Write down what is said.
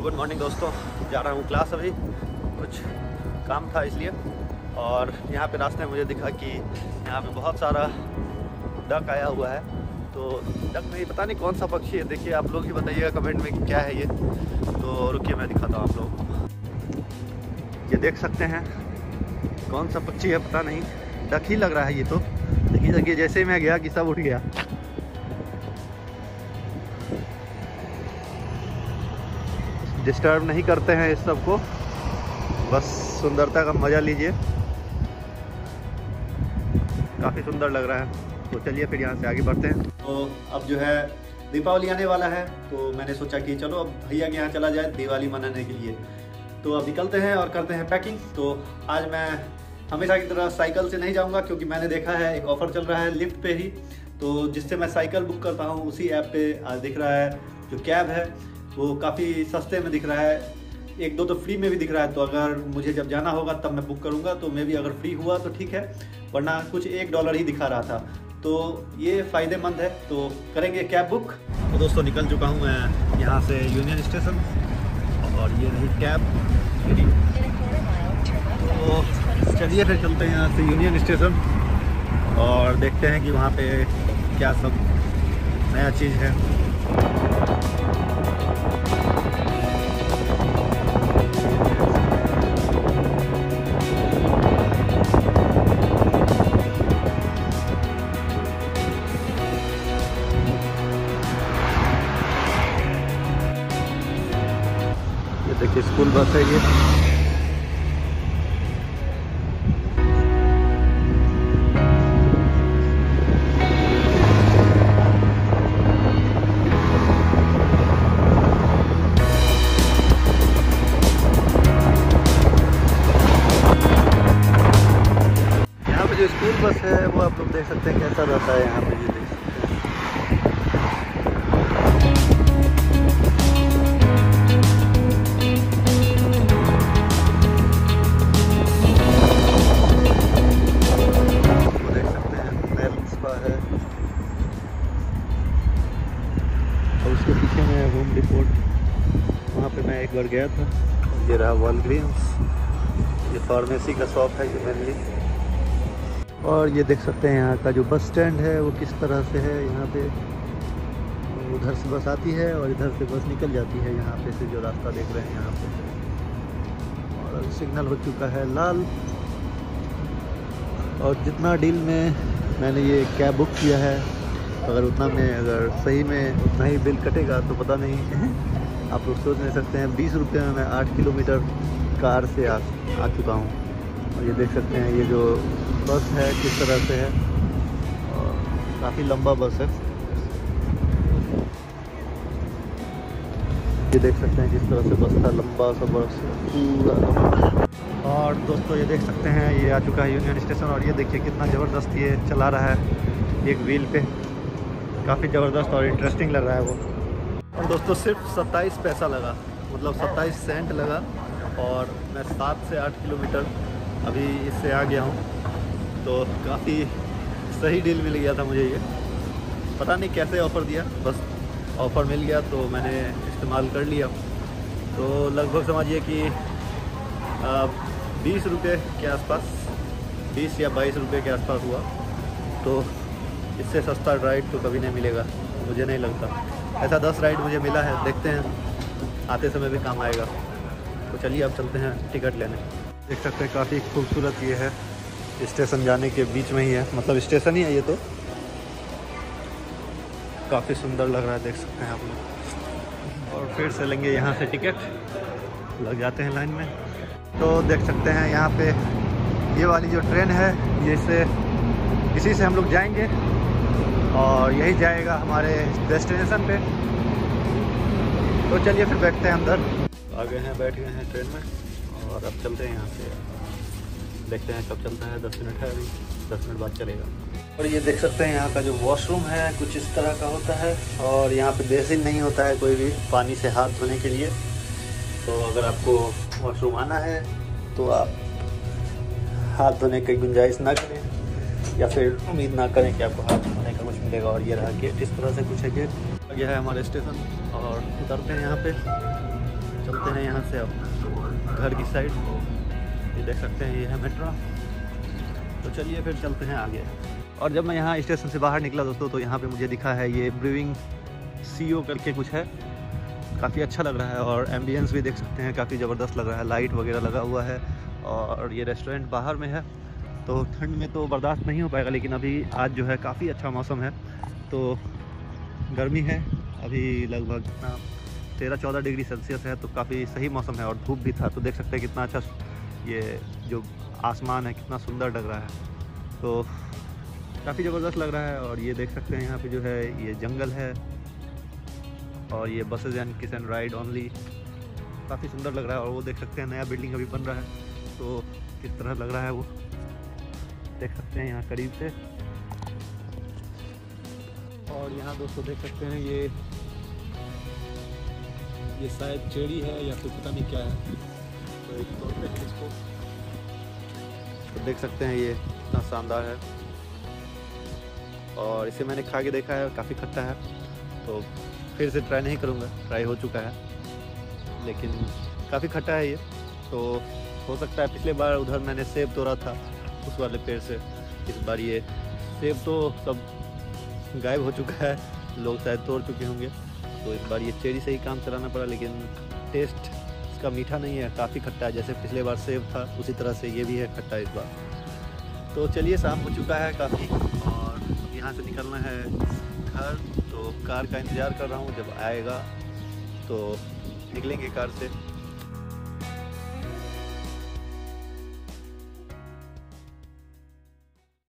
Good morning दोस्तों, जा रहा हूँ क्लास अभी। कुछ काम था इसलिए। और यहाँ पे रास्ते में मुझे दिखा कि यहाँ पे बहुत सारा डक आया हुआ है। तो डक में पता नहीं कौन सा पक्षी है। देखिए, आप लोग ही बताइएगा कमेंट में कि क्या है ये। तो रुकिए, मैं दिखाता हूँ आप लोग ये देख सकते हैं कौन सा पक्षी है, पता नहीं। डक ही लग रहा है ये तो। देखिए, जैसे ही मैं गया कि सब उठ गया। डिस्टर्ब नहीं करते हैं इस सबको बस सुंदरता का मज़ा लीजिए। काफ़ी सुंदर लग रहा है। तो चलिए फिर यहाँ से आगे बढ़ते हैं। तो अब जो है, दीपावली आने वाला है। तो मैंने सोचा कि चलो, अब भैया के यहाँ चला जाए दिवाली मनाने के लिए। तो अब निकलते हैं और करते हैं पैकिंग। तो आज मैं हमेशा की तरह साइकिल से नहीं जाऊँगा, क्योंकि मैंने देखा है, एक ऑफ़र चल रहा है लिफ्ट पे ही। तो जिससे मैं साइकिल बुक करता हूँ उसी ऐप पे आज दिख रहा है, जो कैब है। वो काफ़ी सस्ते में दिख रहा है। एक दो तो फ्री में भी दिख रहा है तो अगर मुझे जब जाना होगा तब मैं बुक करूँगा तो मे भी अगर फ्री हुआ तो ठीक है, वरना कुछ एक डॉलर ही दिखा रहा था। तो ये फ़ायदेमंद है तो करेंगे कैब बुक तो दोस्तों, निकल चुका हूँ मैं यहाँ से यूनियन स्टेशन और ये रही कैब तो चलिए फिर चलते हैं यहाँ से यूनियन स्टेशन और देखते हैं कि वहाँ पे क्या सब नया चीज़ है। देखिए, स्कूल बस है ये। यहाँ पे जो स्कूल बस है, वो आप लोग देख सकते हैं कैसा रहता है यहाँ पे एक बार गया था। ये रहा वॉलग्रीन्स ये फार्मेसी का शॉप है ये मेनली और ये देख सकते हैं यहाँ का जो बस स्टैंड है, वो किस तरह से है। यहाँ पे उधर से बस आती है और इधर से बस निकल जाती है। यहाँ पे से जो रास्ता देख रहे हैं यहाँ पे। और सिग्नल हो चुका है लाल। और जितना डील में मैंने ये कैब बुक किया है, अगर उतना में, अगर सही में उतना ही बिल कटेगा तो पता नहीं। आप लोग सोच नहीं सकते हैं बीस रुपये में मैं आठ किलोमीटर कार से आ, आ चुका हूँ। और ये देख सकते हैं ये जो बस है किस तरह से है। और काफ़ी लंबा बस है। ये देख सकते हैं किस तरह से बस था लंबा सा बस पूरा और दोस्तों ये देख सकते हैं ये आ चुका है यूनियन स्टेशन और ये देखिए कितना ज़बरदस्त ये चला रहा है एक व्हील पे। काफ़ी ज़बरदस्त और इंटरेस्टिंग लग रहा है वो। दोस्तों, सिर्फ़ सत्ताईस पैसा लगा मतलब सत्ताईस सेंट लगा और मैं सात से आठ किलोमीटर अभी इससे आ गया हूँ। तो काफ़ी सही डील मिल गया था मुझे ये। पता नहीं कैसे ऑफ़र दिया, बस ऑफ़र मिल गया तो मैंने इस्तेमाल कर लिया। तो लगभग समझिए कि बीस रुपये के आसपास, बीस या बाईस रुपये के आसपास हुआ। तो इससे सस्ता राइड तो कभी नहीं मिलेगा, मुझे नहीं लगता। ऐसा दस राइड मुझे मिला है, देखते हैं। आते समय भी काम आएगा। तो चलिए अब चलते हैं टिकट लेने। देख सकते हैं, काफ़ी खूबसूरत ये है। स्टेशन जाने के बीच में ही है। मतलब स्टेशन ही है ये तो। काफ़ी सुंदर लग रहा है, देख सकते हैं आप लोग। और फिर से लेंगे यहाँ से टिकट लग जाते हैं लाइन में। तो देख सकते हैं यहाँ पे ये वाली जो ट्रेन है, ये से इसी से हम लोग जाएँगे। और यही जाएगा हमारे डेस्टिनेशन पे। तो चलिए फिर बैठते हैं अंदर। आ गए हैं बैठ गए हैं ट्रेन में और अब चलते हैं यहाँ से। देखते हैं कब चलता है दस मिनट है अभी दस मिनट बाद चलेगा। और ये देख सकते हैं यहाँ का जो वॉशरूम है कुछ इस तरह का होता है और यहाँ पे बेसिन नहीं होता है कोई भी पानी से हाथ धोने के लिए। तो अगर आपको वॉशरूम आना है तो आप हाथ धोने की गुंजाइश ना करें या फिर उम्मीद ना करें कि आपको हाथ मिलेगा और ये रहा गेट इस तरह से कुछ है गेट यह है हमारा स्टेशन और उतरते हैं यहाँ पे। चलते हैं यहाँ से अब घर की साइड। ये देख सकते हैं, ये है मेट्रो। तो चलिए फिर चलते हैं आगे। और जब मैं यहाँ स्टेशन से बाहर निकला दोस्तों तो यहाँ पे मुझे दिखा है ये ब्रूइंग सी करके कुछ है। काफ़ी अच्छा लग रहा है और एम्बियंस भी देख सकते हैं, काफ़ी ज़बरदस्त लग रहा है। लाइट वगैरह लगा हुआ है और ये रेस्टोरेंट बाहर में है। तो ठंड में तो बर्दाश्त नहीं हो पाएगा, लेकिन अभी आज जो है काफ़ी अच्छा मौसम है। तो गर्मी है, अभी लगभग कितना तेरह चौदह डिग्री सेल्सियस है तो काफ़ी सही मौसम है और धूप भी था। तो देख सकते हैं कितना अच्छा ये जो आसमान है, कितना सुंदर लग रहा है। तो काफ़ी ज़बरदस्त लग रहा है और ये देख सकते हैं यहाँ पे जो है ये जंगल है और ये buses and kiss and ride only काफ़ी सुंदर लग रहा है और वो देख सकते हैं नया बिल्डिंग अभी बन रहा है। तो किस तरह लग रहा है वो? देख सकते हैं यहाँ करीब से। और यहाँ दोस्तों देख सकते हैं ये ये शायद चेरी है या फिर पता नहीं क्या है। तो एक इसको तो देख सकते हैं ये इतना शानदार है। और इसे मैंने खा के देखा है, काफ़ी खट्टा है। तो फिर से ट्राई नहीं करूँगा, ट्राई हो चुका है। लेकिन काफ़ी खट्टा है ये। तो हो सकता है पिछले बार उधर मैंने सेब तोड़ा था। उस वाले पेड़ से। इस बार ये सेब तो सब गायब हो चुका है। लोग शायद तोड़ चुके होंगे। तो इस बार ये चेरी से ही काम चलाना पड़ा, लेकिन टेस्ट इसका मीठा नहीं है, काफ़ी खट्टा है। जैसे पिछले बार सेब था, उसी तरह से ये भी है खट्टा इस बार। तो चलिए, शाम हो चुका है काफ़ी, और यहाँ से निकलना है घर। तो कार का इंतज़ार कर रहा हूँ, जब आएगा तो निकलेंगे कार से।